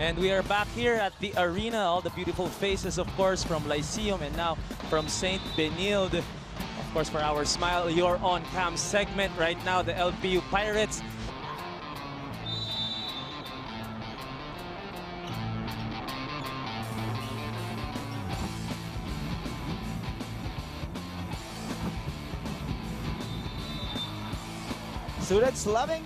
And we are back here at the arena. All the beautiful faces, of course, from Lyceum and now from St. Benilde. Of course, for our Smile Your On Cam segment right now, the LPU Pirates Students loving